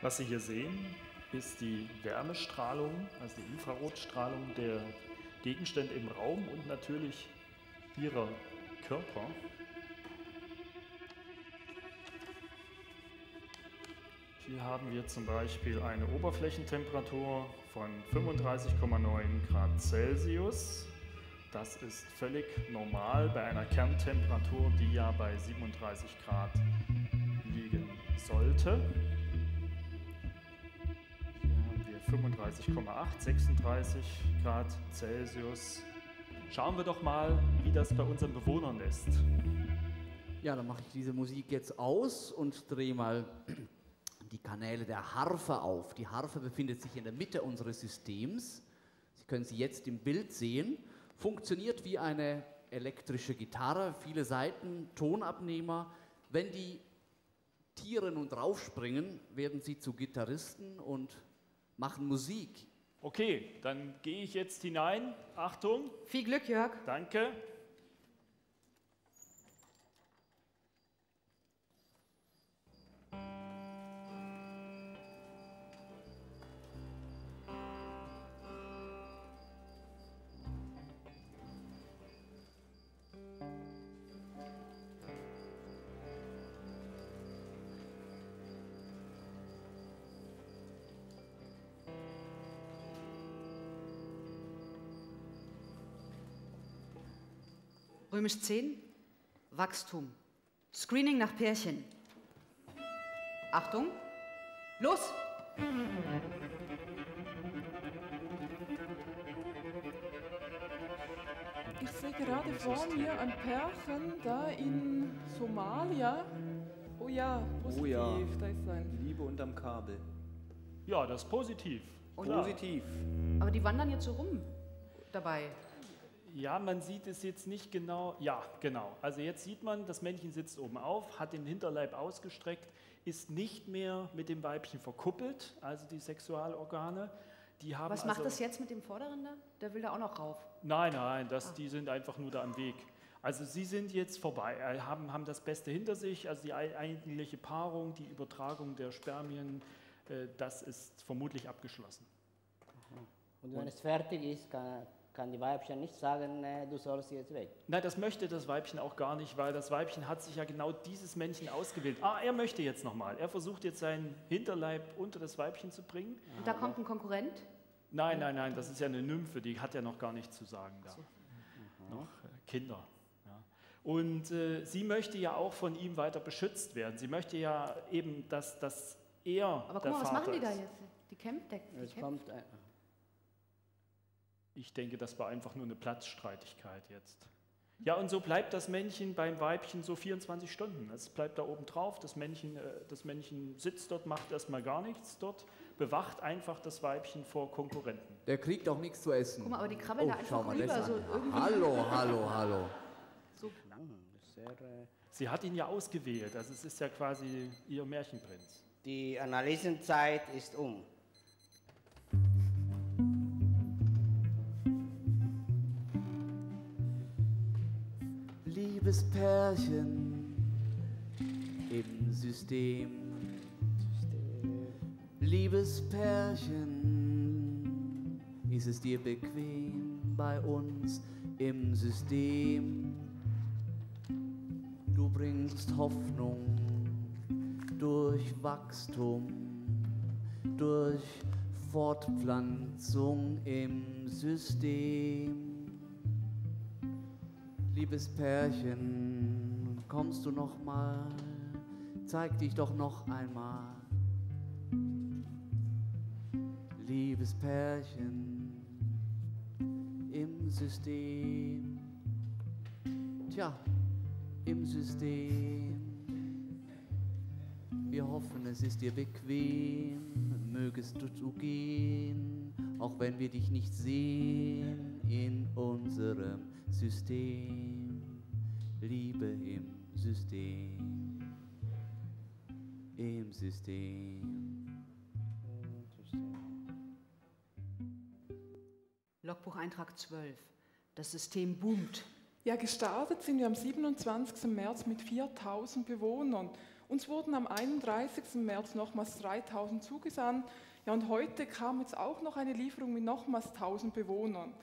Was Sie hier sehen, ist die Wärmestrahlung, also die Infrarotstrahlung der Gegenstände im Raum und natürlich ihrer Körper. Hier haben wir zum Beispiel eine Oberflächentemperatur von 35,9 Grad Celsius. Das ist völlig normal bei einer Kerntemperatur, die ja bei 37 Grad liegen sollte. 35,8, 36 Grad Celsius. Schauen wir doch mal, wie das bei unseren Bewohnern ist. Ja, dann mache ich diese Musik jetzt aus und drehe mal die Kanäle der Harfe auf. Die Harfe befindet sich in der Mitte unseres Systems. Sie können sie jetzt im Bild sehen. Funktioniert wie eine elektrische Gitarre, viele Seiten, Tonabnehmer. Wenn die Tiere nun draufspringen, werden sie zu Gitarristen und machen Musik. Okay, dann gehe ich jetzt hinein. Achtung. Viel Glück, Jörg. Danke. Römisch 10. Wachstum. Screening nach Pärchen. Achtung. Los! Ich sehe gerade vor mir ein Pärchen da in Somalia. Oh ja, positiv, Oh ja. da ist ein. Liebe unterm Kabel. Ja, das ist positiv. Klar. Positiv. Aber die wandern jetzt so rum dabei. Ja, man sieht es jetzt nicht genau. Ja, genau. Also jetzt sieht man, das Männchen sitzt oben auf, hat den Hinterleib ausgestreckt, ist nicht mehr mit dem Weibchen verkuppelt, also die Sexualorgane. Die haben Was macht also, das jetzt mit dem Vorderen da? Der will da auch noch rauf. Nein, nein, das, die sind einfach nur da am Weg. Also sie sind jetzt vorbei, äh, haben, haben das Beste hinter sich, also die ei- eigentliche Paarung, die Übertragung der Spermien, äh, das ist vermutlich abgeschlossen. Und wenn es fertig ist, kann, kann die Weibchen nicht sagen, du sollst jetzt weg. Nein, das möchte das Weibchen auch gar nicht, weil das Weibchen hat sich ja genau dieses Männchen ausgewählt. Ah, er möchte jetzt nochmal. Er versucht jetzt seinen Hinterleib unter das Weibchen zu bringen. Und da kommt ein Konkurrent. Nein, nein, nein, das ist ja eine Nymphe, die hat ja noch gar nichts zu sagen da. Noch äh, Kinder. Ja. Und äh, sie möchte ja auch von ihm weiter beschützt werden. Sie möchte ja eben, dass, dass er Aber guck der mal, was Vater machen die da jetzt? Die kämpft, der, die Es kämpft. kommt ein, Ich denke, das war einfach nur eine Platzstreitigkeit jetzt. Ja, und so bleibt das Männchen beim Weibchen so 24 Stunden. Es bleibt da oben drauf, das Männchen, äh, das Männchen sitzt dort, macht erstmal gar nichts dort, bewacht einfach das Weibchen vor Konkurrenten. Der kriegt auch nichts zu essen. Guck mal, aber die krabbeln da Oh, schau einfach mal rüber, so. Hallo, hallo, hallo. sehr, äh, Sie hat ihn ja ausgewählt, also es ist ja quasi ihr Märchenprinz. die Analysenzeit ist um. Liebes Pärchen im System. Liebes Pärchen, ist es dir bequem bei uns im System? Du bringst Hoffnung durch Wachstum, durch Fortpflanzung im System. Liebes Pärchen, kommst du noch mal? Zeig dich doch noch einmal. Liebes Pärchen im System. Tja, im System. Wir hoffen, es ist dir bequem, mögest du gehen, auch wenn wir dich nicht sehen in unserem System. Liebe im System, im System. Logbucheintrag 12. Das System boomt. Ja, gestartet sind wir am 27. März mit 4000 Bewohnern Uns wurden am 31. März nochmals 3000 zugesandt. Ja, und heute kam jetzt auch noch eine Lieferung mit nochmals 1000 Bewohnern.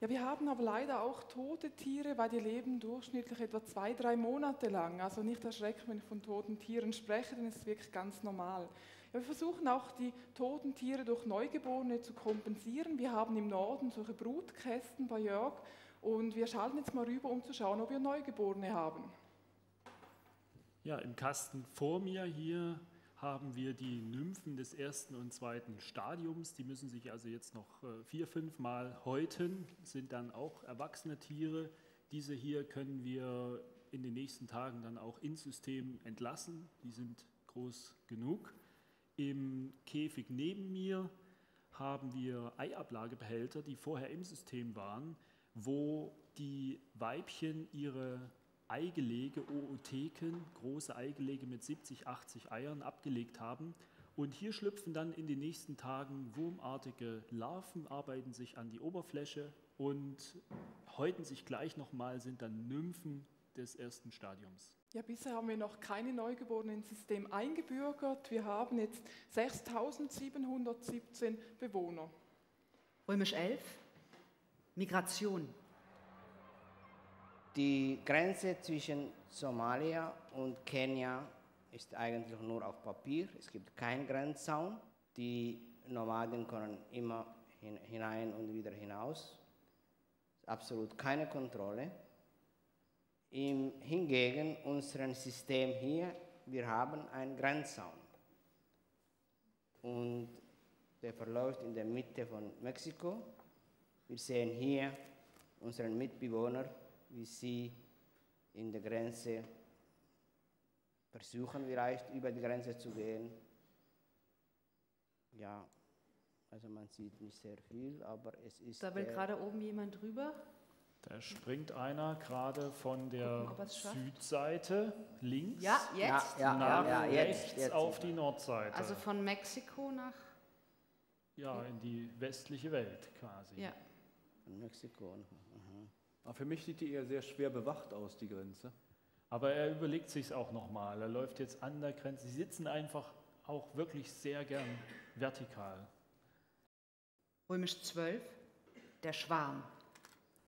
Ja, wir haben aber leider auch tote Tiere, weil die leben durchschnittlich etwa zwei, drei Monate lang. Also nicht erschrecken, wenn ich von toten Tieren spreche, denn es ist wirklich ganz normal. Ja, wir versuchen auch die toten Tiere durch Neugeborene zu kompensieren. Wir haben im Norden solche Brutkästen bei Jörg und wir schalten jetzt mal rüber, um zu schauen, ob wir Neugeborene haben. Ja, im Kasten vor mir hier haben wir die Nymphen des ersten und zweiten Stadiums. Die müssen sich also jetzt noch äh, vier, fünf Mal häuten, sind dann auch erwachsene Tiere. Diese hier können wir in den nächsten Tagen dann auch ins System entlassen. Die sind groß genug. Im Käfig neben mir haben wir Eiablagebehälter, die vorher im System waren, wo die Weibchen ihre Eigelege, Ootheken, große Eigelege mit 70, 80 Eiern abgelegt haben. Und hier schlüpfen dann in den nächsten Tagen wurmartige Larven, arbeiten sich an die Oberfläche und häuten sich gleich nochmal, sind dann Nymphen des ersten Stadiums. Ja, bisher haben wir noch keine Neugeborenen ins System eingebürgert. Wir haben jetzt 6717 Bewohner. Römisch 11. Migration. Die Grenze zwischen Somalia und Kenia ist eigentlich nur auf Papier. Es gibt keinen Grenzzaun. Die Nomaden können immer hinein und wieder hinaus. Absolut keine Kontrolle. Im, hingegen unser System hier, wir haben einen Grenzzaun. Und der verläuft in der Mitte von Mexiko. Wir sehen hier unseren Mitbewohner wie sie in der Grenze versuchen, vielleicht über die Grenze zu gehen. Ja, also man sieht nicht sehr viel, aber es ist. Da will gerade oben jemand drüber. Da springt einer gerade von der Gucken, Südseite links ja, jetzt. Ja, ja, nach ja, ja, rechts jetzt, jetzt. auf die Nordseite. Also von Mexiko nach. Ja, in die westliche Welt quasi. Ja. Von Mexiko. Aber für mich sieht die eher sehr schwer bewacht aus, die Grenze. Aber er überlegt sich auch nochmal. Er läuft jetzt an der Grenze. Sie sitzen einfach auch wirklich sehr gern vertikal. Römisch 12, der Schwarm.